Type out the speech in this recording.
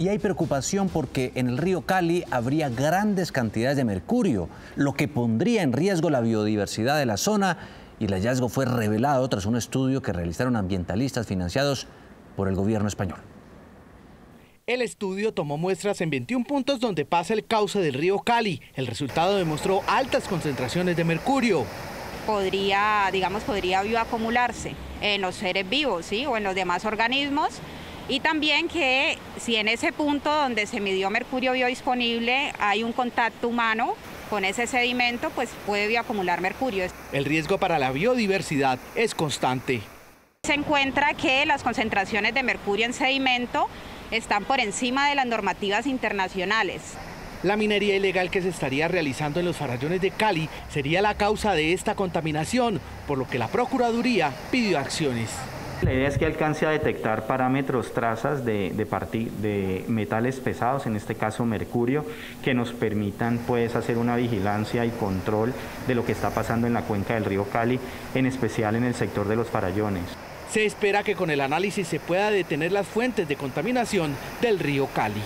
Y hay preocupación porque en el río Cali habría grandes cantidades de mercurio, lo que pondría en riesgo la biodiversidad de la zona y el hallazgo fue revelado tras un estudio que realizaron ambientalistas financiados por el gobierno español. El estudio tomó muestras en 21 puntos donde pasa el cauce del río Cali. El resultado demostró altas concentraciones de mercurio. Podría, digamos, podría bioacumularse en los seres vivos, ¿sí? O en los demás organismos y también que si en ese punto donde se midió mercurio biodisponible hay un contacto humano con ese sedimento, pues puede bioacumular mercurio. El riesgo para la biodiversidad es constante. Se encuentra que las concentraciones de mercurio en sedimento están por encima de las normativas internacionales. La minería ilegal que se estaría realizando en los farallones de Cali sería la causa de esta contaminación, por lo que la Procuraduría pidió acciones. La idea es que alcance a detectar parámetros, trazas de, metales pesados, en este caso mercurio, que nos permitan pues, hacer una vigilancia y control de lo que está pasando en la cuenca del río Cali, en especial en el sector de los farallones. Se espera que con el análisis se pueda detener las fuentes de contaminación del río Cali.